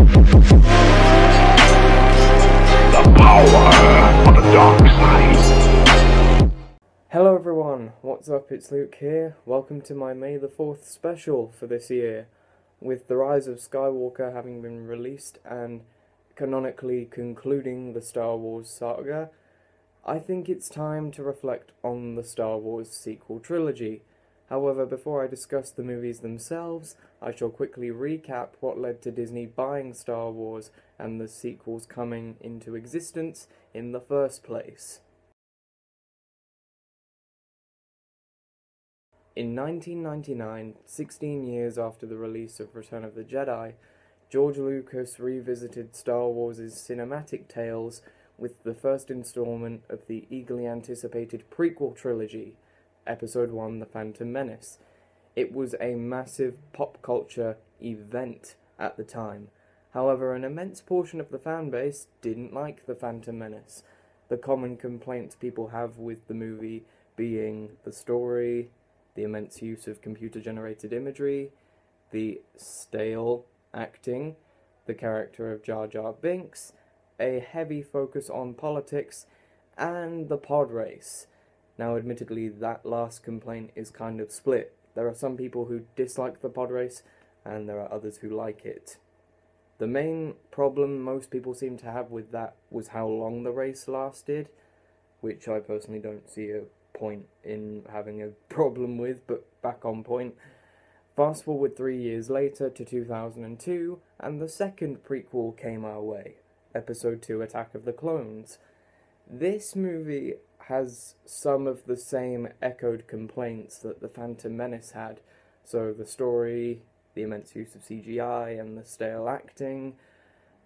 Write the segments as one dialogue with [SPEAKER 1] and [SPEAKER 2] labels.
[SPEAKER 1] The power the dark side.
[SPEAKER 2] Hello everyone, what's up? It's Luke here. Welcome to my May the 4th special for this year. With The Rise of Skywalker having been released and canonically concluding the Star Wars saga, I think it's time to reflect on the Star Wars sequel trilogy. However, before I discuss the movies themselves, I shall quickly recap what led to Disney buying Star Wars and the sequels coming into existence in the first place. In 1999, 16 years after the release of Return of the Jedi, George Lucas revisited Star Wars' cinematic tales with the first installment of the eagerly anticipated prequel trilogy, Episode 1 The Phantom Menace. It was a massive pop culture event at the time. However, an immense portion of the fan base didn't like The Phantom Menace. The common complaints people have with the movie being the story, the immense use of computer generated imagery, the stale acting, the character of Jar Jar Binks, a heavy focus on politics, and the pod race. Now, admittedly, that last complaint is kind of split. There are some people who dislike the pod race, and there are others who like it. The main problem most people seem to have with that was how long the race lasted, which I personally don't see a point in having a problem with, but back on point. Fast forward three years later to 2002, and the second prequel came our way Episode 2 Attack of the Clones. This movie has some of the same echoed complaints that The Phantom Menace had. So, the story, the immense use of CGI, and the stale acting.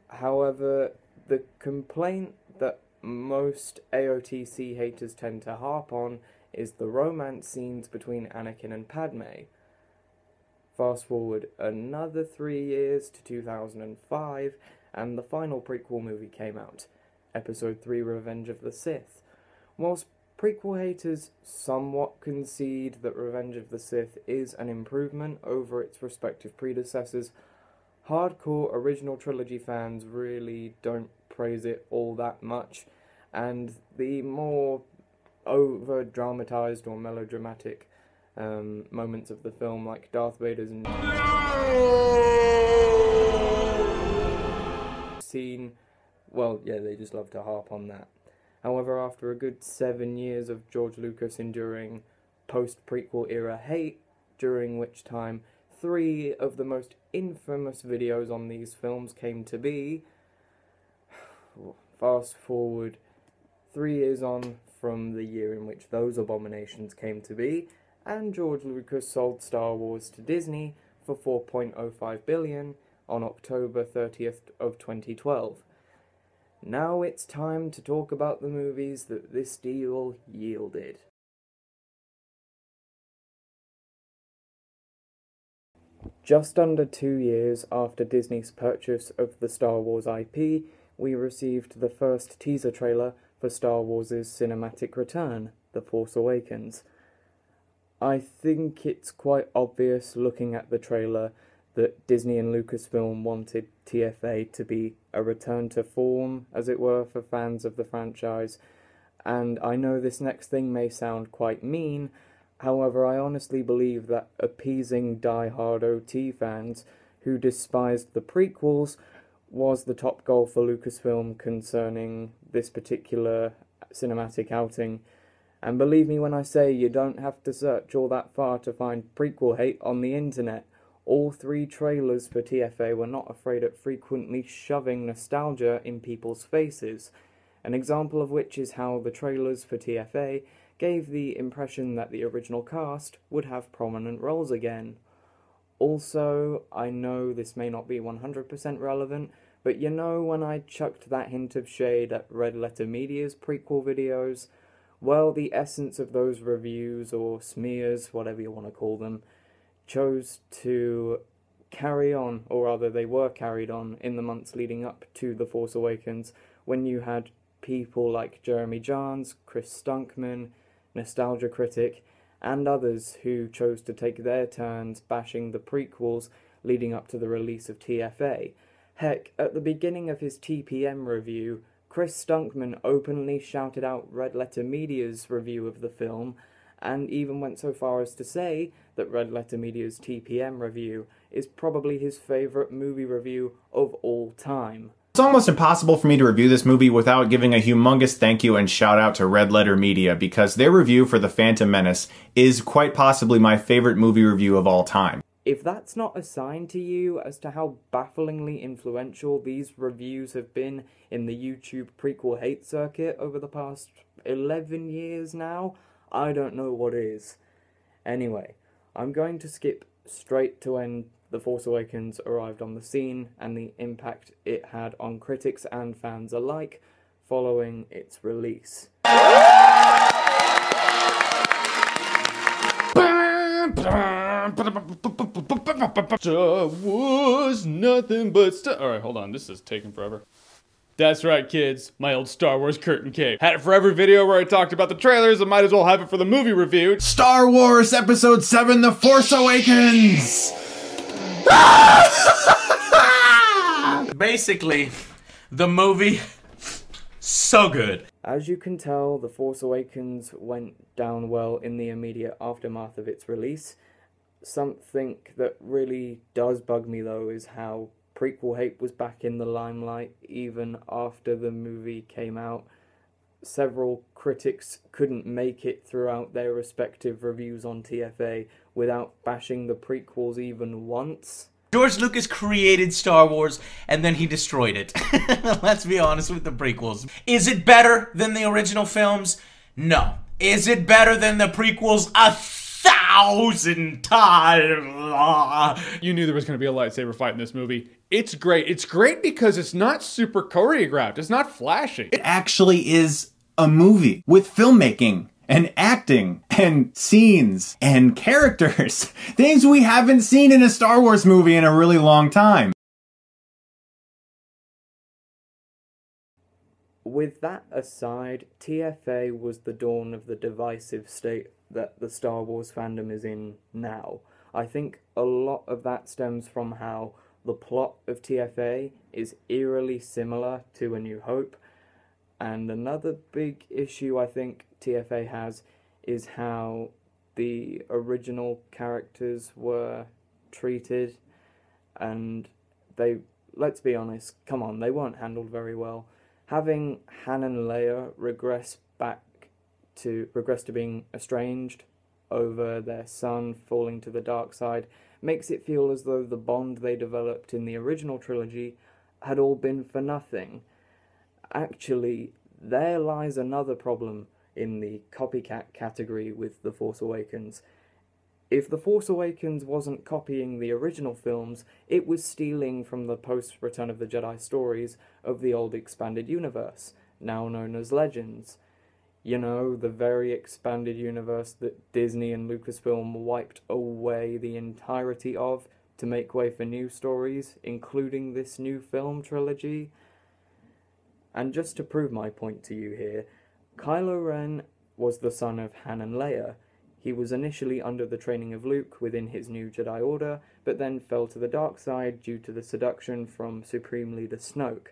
[SPEAKER 2] However, the complaint that most AOTC haters tend to harp on is the romance scenes between Anakin and Padme. Fast forward another three years to 2005, and the final prequel movie came out, Episode 3 Revenge of the Sith. Whilst prequel haters somewhat concede that Revenge of the Sith is an improvement over its respective predecessors, hardcore original trilogy fans really don't praise it all that much, and the more over dramatized or melodramatic um, moments of the film, like Darth Vader's scene, well, yeah, they just love to harp on that. However, after a good seven years of George Lucas enduring post prequel era hate, during which time three of the most infamous videos on these films came to be, fast forward three years on from the year in which those abominations came to be, and George Lucas sold Star Wars to Disney for 4.05 billion on October 30th of 2012. Now it's time to talk about the movies that this deal yielded. Just under two years after Disney's purchase of the Star Wars IP, we received the first teaser trailer for Star Wars' cinematic return, The Force Awakens. I think it's quite obvious looking at the trailer that Disney and Lucasfilm wanted TFA to be a return to form, as it were, for fans of the franchise. And I know this next thing may sound quite mean, however, I honestly believe that appeasing die-hard OT fans who despised the prequels was the top goal for Lucasfilm concerning this particular cinematic outing. And believe me when I say you don't have to search all that far to find prequel hate on the internet. All three trailers for TFA were not afraid of frequently shoving nostalgia in people's faces, an example of which is how the trailers for TFA gave the impression that the original cast would have prominent roles again. Also, I know this may not be 100% relevant, but you know when I chucked that hint of shade at Red Letter Media's prequel videos? Well, the essence of those reviews, or smears, whatever you want to call them, chose to carry on, or rather, they were carried on in the months leading up to The Force Awakens, when you had people like Jeremy Jahns, Chris Stuckmann, Nostalgia Critic, and others who chose to take their turns bashing the prequels leading up to the release of TFA. Heck, at the beginning of his TPM review, Chris Stuckmann openly shouted out Red Letter Media's review of the film, and even went so far as to say that Red Letter Media's TPM review is probably his favourite movie review of all time.
[SPEAKER 3] It's almost impossible for me to review this movie without giving a humongous thank you and shout out to Red Letter Media because their review for The Phantom Menace is quite possibly my favorite movie review of all time.
[SPEAKER 2] If that's not a sign to you as to how bafflingly influential these reviews have been in the YouTube prequel hate circuit over the past 11 years now, I don't know what is. Anyway, I'm going to skip straight to when The Force Awakens arrived on the scene and the impact it had on critics and fans alike following its release.
[SPEAKER 4] Wars, nothing but Star. All right, hold on. This is taking forever. That's right, kids. My old Star Wars curtain cape. Had it for every video where I talked about the trailers. I might as well have it for the movie review.
[SPEAKER 3] Star Wars Episode 7 The Force Awakens!
[SPEAKER 5] Basically, the movie so good.
[SPEAKER 2] As you can tell, The Force Awakens went down well in the immediate aftermath of its release. Something that really does bug me though is how prequel hate was back in the limelight even after the movie came out. Several critics couldn't make it throughout their respective reviews on TFA without bashing the prequels even once.
[SPEAKER 5] George Lucas created Star Wars and then he destroyed it. Let's be honest with the prequels. Is it better than the original films? No. Is it better than the prequels? A thousand times.
[SPEAKER 4] You knew there was going to be a lightsaber fight in this movie. It's great. It's great because it's not super choreographed. It's not flashy.
[SPEAKER 3] It actually is a movie with filmmaking and acting and scenes and characters. Things we haven't seen in a Star Wars movie in a really long time.
[SPEAKER 2] With that aside, TFA was the dawn of the divisive state that the Star Wars fandom is in now. I think a lot of that stems from how the plot of TFA is eerily similar to A New Hope, and another big issue I think TFA has is how the original characters were treated, and they, let's be honest, come on, they weren't handled very well. Having Han and Leia regress back to regress to being estranged over their son falling to the dark side makes it feel as though the bond they developed in the original trilogy had all been for nothing. Actually, there lies another problem in the copycat category with The Force Awakens. If The Force Awakens wasn't copying the original films, it was stealing from the post Return of the Jedi stories of the old expanded universe, now known as Legends. You know, the very expanded universe that Disney and Lucasfilm wiped away the entirety of to make way for new stories, including this new film trilogy. And just to prove my point to you here, Kylo Ren was the son of Han and Leia. He was initially under the training of Luke within his new Jedi Order, but then fell to the dark side due to the seduction from Supreme Leader Snoke.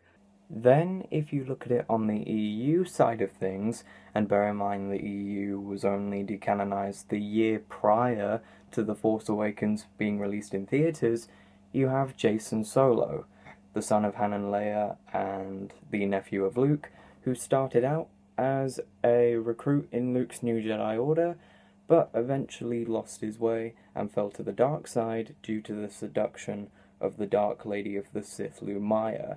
[SPEAKER 2] Then, if you look at it on the EU side of things, and bear in mind the EU was only decanonized the year prior to The Force Awakens being released in theatres, you have Jacen Solo, the son of Han and Leia and the nephew of Luke, who started out as a recruit in Luke's new Jedi Order, but eventually lost his way and fell to the dark side due to the seduction of the Dark Lady of the Sith Lumiya.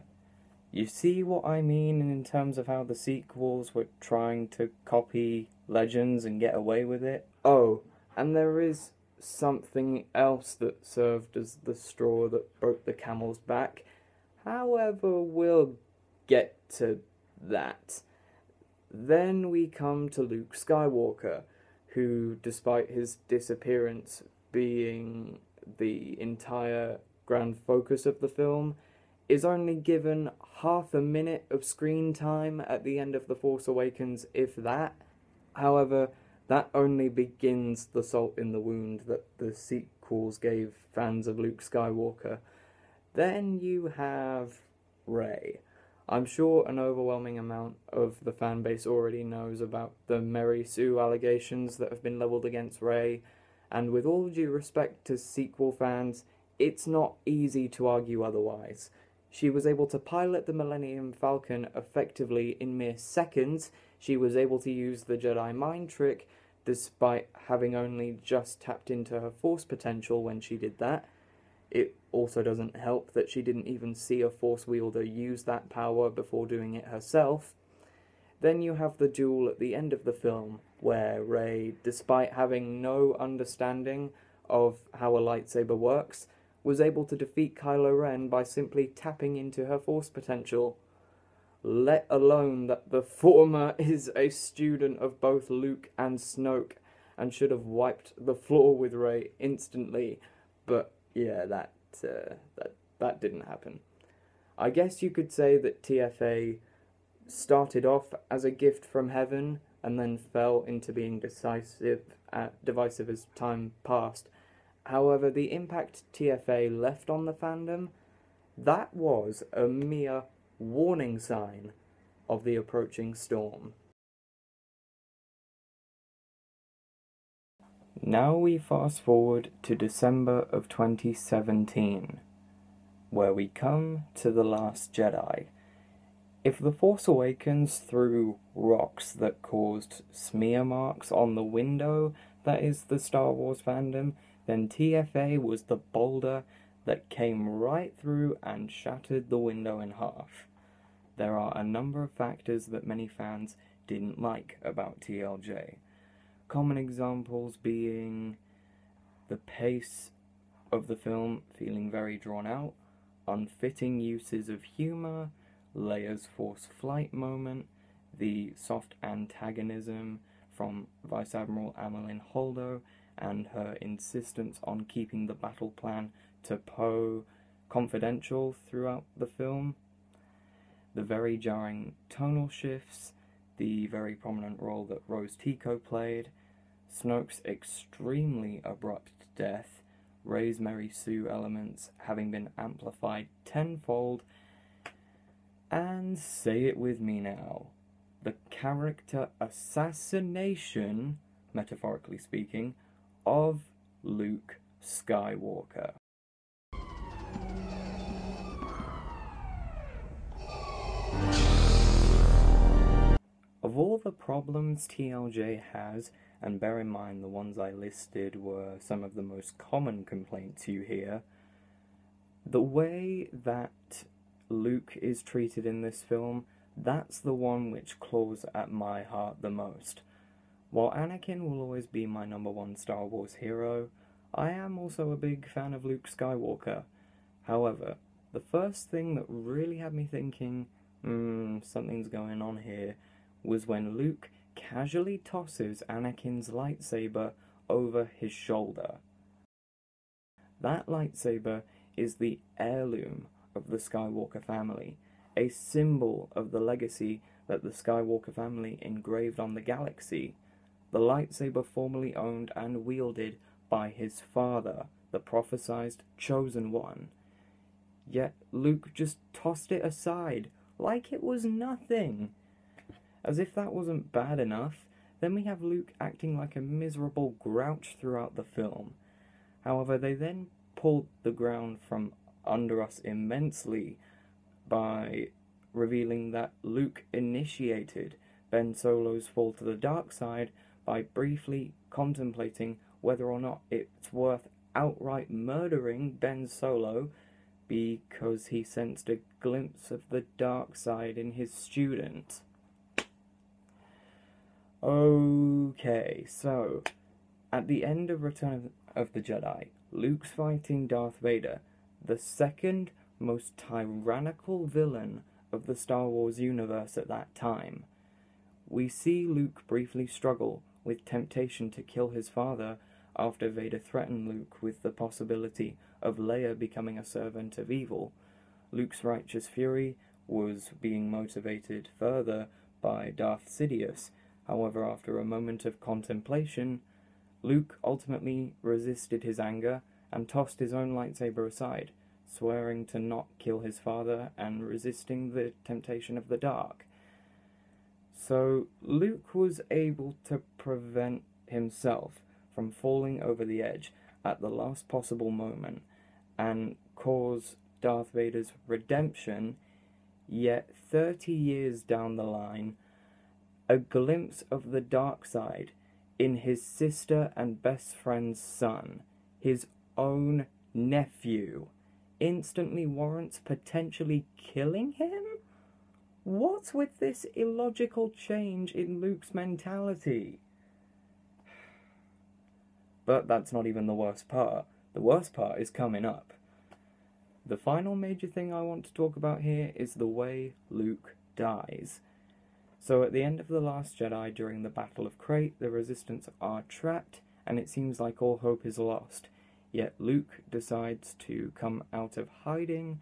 [SPEAKER 2] You see what I mean in terms of how the sequels were trying to copy Legends and get away with it? Oh, and there is something else that served as the straw that broke the camel's back. However, we'll get to that. Then we come to Luke Skywalker, who, despite his disappearance being the entire grand focus of the film, is only given half a minute of screen time at the end of The Force Awakens, if that. However, that only begins the salt in the wound that the sequels gave fans of Luke Skywalker. Then you have Rey. I'm sure an overwhelming amount of the fan base already knows about the Mary Sue allegations that have been leveled against Rey, and with all due respect to sequel fans, it's not easy to argue otherwise. She was able to pilot the Millennium Falcon effectively in mere seconds. She was able to use the Jedi mind trick despite having only just tapped into her force potential when she did that. It also doesn't help that she didn't even see a force wielder use that power before doing it herself. Then you have the duel at the end of the film, where Rey, despite having no understanding of how a lightsaber works, was able to defeat Kylo Ren by simply tapping into her force potential. Let alone that the former is a student of both Luke and Snoke and should have wiped the floor with Rey instantly, but yeah, that uh, that that didn't happen. I guess you could say that TFA started off as a gift from heaven and then fell into being decisive, uh, divisive as time passed. However, the impact TFA left on the fandom, that was a mere warning sign of the approaching storm. Now we fast forward to December of 2017, where we come to The Last Jedi. If The Force Awakens threw rocks that caused smear marks on the window that is the Star Wars fandom, then TFA was the boulder that came right through and shattered the window in half. There are a number of factors that many fans didn't like about TLJ. Common examples being the pace of the film feeling very drawn out, unfitting uses of humour, Leia's force flight moment, the soft antagonism from Vice Admiral Amilyn Holdo, and her insistence on keeping the battle plan to Poe confidential throughout the film, the very jarring tonal shifts, the very prominent role that Rose Tico played, Snoke's extremely abrupt death, Rey's Mary Sue elements having been amplified tenfold, and say it with me now, the character assassination, metaphorically speaking, of Luke Skywalker. Of all the problems TLJ has, and bear in mind the ones I listed were some of the most common complaints you hear, the way that Luke is treated in this film, that's the one which claws at my heart the most. While Anakin will always be my number one Star Wars hero, I am also a big fan of Luke Skywalker. However, the first thing that really had me thinking, hmm, something's going on here, was when Luke casually tosses Anakin's lightsaber over his shoulder. That lightsaber is the heirloom of the Skywalker family, a symbol of the legacy that the Skywalker family engraved on the galaxy. The lightsaber formerly owned and wielded by his father, the prophesied chosen one. Yet Luke just tossed it aside like it was nothing. As if that wasn't bad enough, then we have Luke acting like a miserable grouch throughout the film. However, they then pulled the ground from under us immensely by revealing that Luke initiated Ben Solo's fall to the dark side by briefly contemplating whether or not it's worth outright murdering Ben Solo because he sensed a glimpse of the dark side in his student. Okay, so at the end of Return of the Jedi, Luke's fighting Darth Vader, the second most tyrannical villain of the Star Wars universe at that time. We see Luke briefly struggle with temptation to kill his father after Vader threatened Luke with the possibility of Leia becoming a servant of evil. Luke's righteous fury was being motivated further by Darth Sidious. However, after a moment of contemplation, Luke ultimately resisted his anger and tossed his own lightsaber aside, swearing to not kill his father and resisting the temptation of the dark. So Luke was able to prevent himself from falling over the edge at the last possible moment and cause Darth Vader's redemption, yet 30 years down the line, a glimpse of the dark side in his sister and best friend's son, his own nephew, instantly warrants potentially killing him? What's with this illogical change in Luke's mentality? But that's not even the worst part. The worst part is coming up. The final major thing I want to talk about here is the way Luke dies. So, at the end of The Last Jedi, during the Battle of Crait, the Resistance are trapped, and it seems like all hope is lost. Yet Luke decides to come out of hiding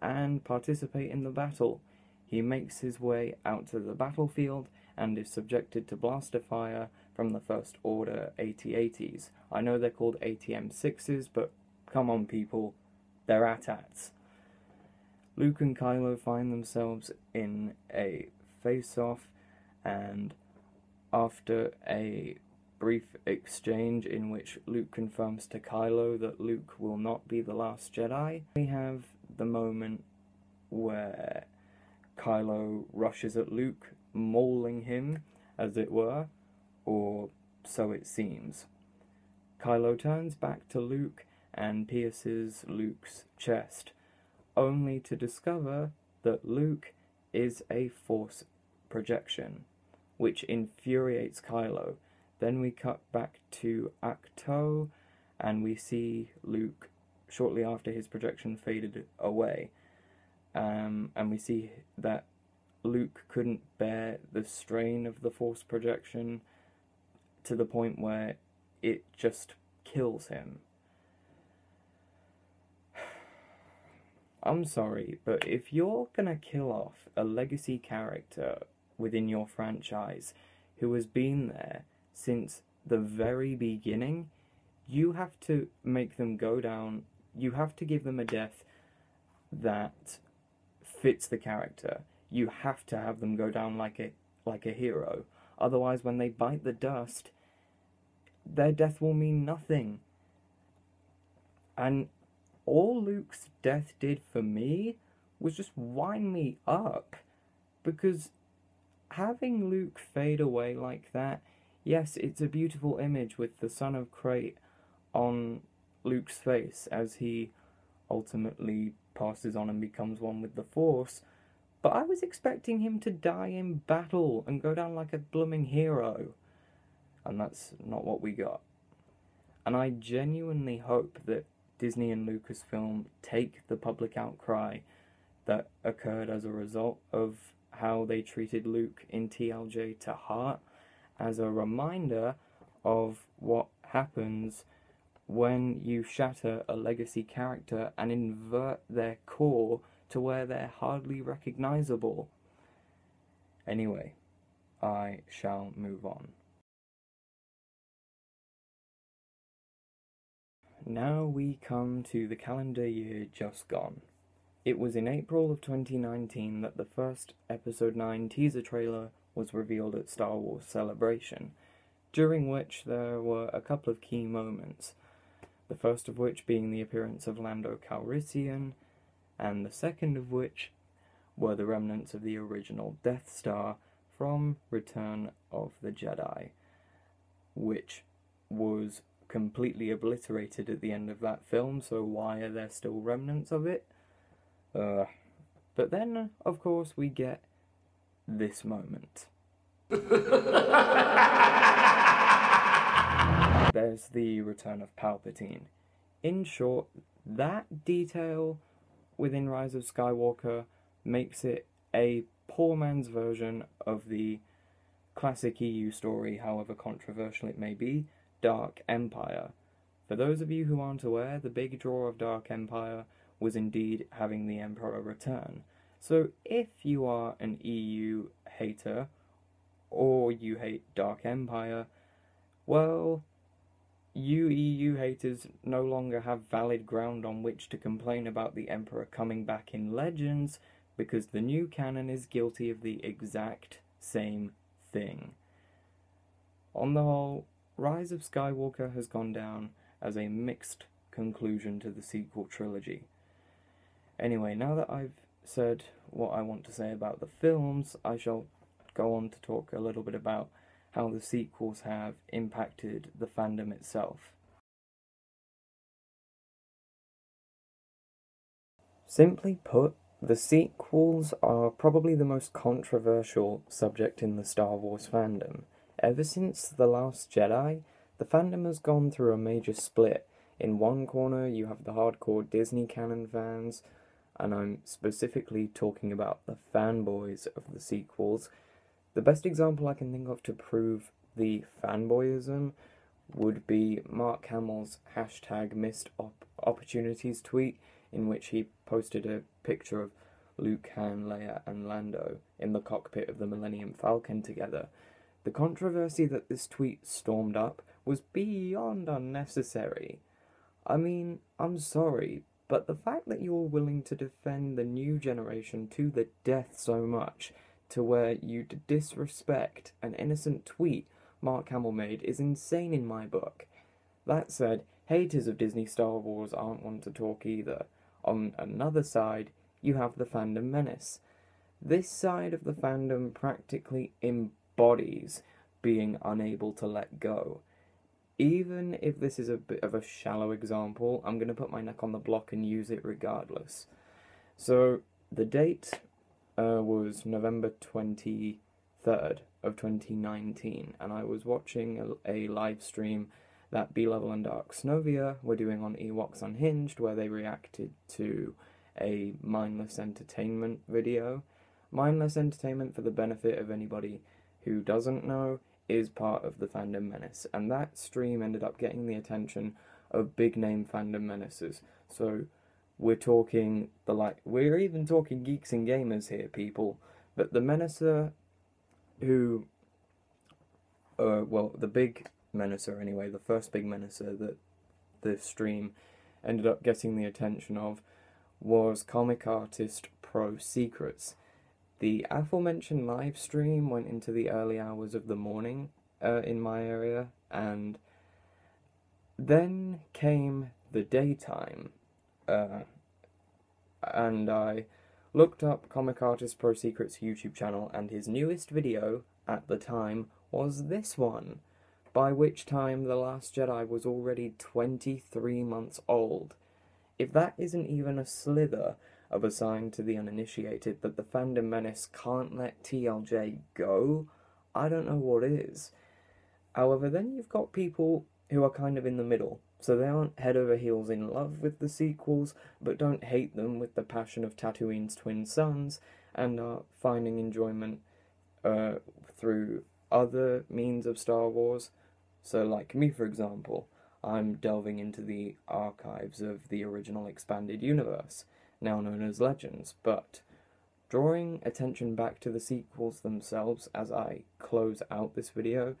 [SPEAKER 2] and participate in the battle. He makes his way out to the battlefield and is subjected to blaster fire from the First Order AT-ATs. I know they're called AT-M6s, but come on people, they're AT-ATs. Luke and Kylo find themselves in a face-off, and after a brief exchange in which Luke confirms to Kylo that Luke will not be the last Jedi, we have the moment where Kylo rushes at Luke, mauling him, as it were, or so it seems. Kylo turns back to Luke and pierces Luke's chest, only to discover that Luke is a force projection, which infuriates Kylo. Then we cut back to Ahch-To, and we see Luke shortly after his projection faded away. Um, and we see that Luke couldn't bear the strain of the force projection to the point where it just kills him. I'm sorry, but if you're gonna kill off a legacy character within your franchise who has been there since the very beginning, you have to make them go down, you have to give them a death that fits the character. You have to have them go down like a like a hero. Otherwise when they bite the dust, their death will mean nothing. And all Luke's death did for me was just wind me up. Because having Luke fade away like that, yes, it's a beautiful image with the sun of Crait on Luke's face as he ultimately passes on and becomes one with the Force. But I was expecting him to die in battle and go down like a blooming hero. And that's not what we got. And I genuinely hope that Disney and Lucasfilm take the public outcry that occurred as a result of how they treated Luke in TLJ to heart as a reminder of what happens when you shatter a legacy character and invert their core to where they're hardly recognizable. Anyway, I shall move on. Now we come to the calendar year just gone. It was in April of 2019 that the first Episode 9 teaser trailer was revealed at Star Wars Celebration, during which there were a couple of key moments, the first of which being the appearance of Lando Calrissian, and the second of which were the remnants of the original Death Star from Return of the Jedi, which was completely obliterated at the end of that film, so why are there still remnants of it? Uh, but then, of course, we get this moment. There's the return of Palpatine. In short, that detail within Rise of Skywalker makes it a poor man's version of the classic EU story, however controversial it may be, Dark Empire. For those of you who aren't aware, the big draw of Dark Empire was indeed having the Emperor return. So if you are an EU hater, or you hate Dark Empire, well, you EU haters no longer have valid ground on which to complain about the Emperor coming back in Legends because the new canon is guilty of the exact same thing. On the whole, Rise of Skywalker has gone down as a mixed conclusion to the sequel trilogy. Anyway, now that I've said what I want to say about the films, I shall go on to talk a little bit about how the sequels have impacted the fandom itself. Simply put, the sequels are probably the most controversial subject in the Star Wars fandom. Ever since The Last Jedi, the fandom has gone through a major split. In one corner, you have the hardcore Disney canon fans, and I'm specifically talking about the fanboys of the sequels. The best example I can think of to prove the fanboyism would be Mark Hamill's hashtag missed op- opportunities tweet, in which he posted a picture of Luke, Han, Leia, and Lando in the cockpit of the Millennium Falcon together. The controversy that this tweet stormed up was beyond unnecessary. I mean, I'm sorry, but the fact that you're willing to defend the new generation to the death so much, to where you'd disrespect an innocent tweet Mark Hamill made, is insane in my book. That said, haters of Disney Star Wars aren't one to talk either. On another side, you have the fandom menace. This side of the fandom practically embodies being unable to let go. Even if this is a bit of a shallow example, I'm going to put my neck on the block and use it regardless. So, the date uh, was November 23rd of 2019, and I was watching a, a live stream that B Level and Dark Snovia were doing on Ewoks Unhinged, where they reacted to a mindless entertainment video. Mindless entertainment, for the benefit of anybody who doesn't know, is part of the fandom menace, and that stream ended up getting the attention of big name fandom menaces. So we're talking the like we're even talking geeks and gamers here, people. But the menacer who uh well the big menacer anyway, the first big menacer that the stream ended up getting the attention of was comic artist Pro Secrets. The aforementioned live stream went into the early hours of the morning uh, in my area, and then came the daytime, uh, and I looked up Comic Artist Pro Secret's YouTube channel, and his newest video at the time was this one, by which time The Last Jedi was already 23 months old. If that isn't even a slither of a sign to the uninitiated that the fandom menace can't let TLJ go, I don't know what is. However, then you've got people who are kind of in the middle. So they aren't head over heels in love with the sequels, but don't hate them with the passion of Tatooine's twin suns, and are finding enjoyment uh, through other means of Star Wars. So, like me, for example, I'm delving into the archives of the original expanded universe, now known as Legends, but drawing attention back to the sequels themselves as I close out this video,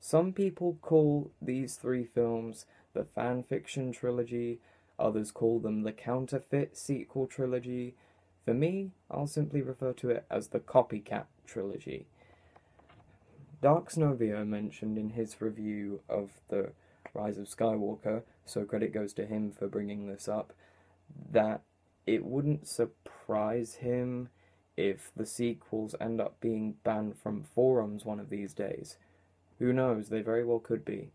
[SPEAKER 2] some people call these three films the fanfiction trilogy, others call them the counterfeit sequel trilogy. For me, I'll simply refer to it as the copycat trilogy. Dark Snovia mentioned in his review of the Rise of Skywalker, so credit goes to him for bringing this up, that it wouldn't surprise him if the sequels end up being banned from forums one of these days. Who knows, they very well could be.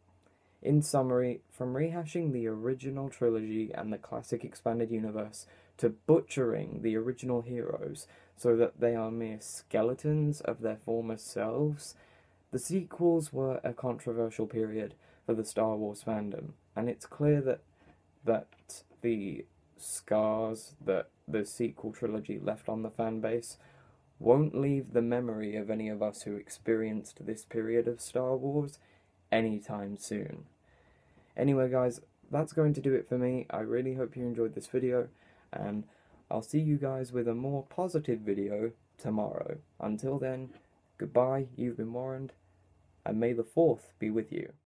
[SPEAKER 2] In summary, from rehashing the original trilogy and the classic expanded universe to butchering the original heroes so that they are mere skeletons of their former selves, the sequels were a controversial period for the Star Wars fandom, and it's clear that that the scars that the sequel trilogy left on the fan base won't leave the memory of any of us who experienced this period of Star Wars anytime soon. Anyway, guys, that's going to do it for me. I really hope you enjoyed this video, and I'll see you guys with a more positive video tomorrow. Until then, goodbye, you've been warned, and may the 4th be with you.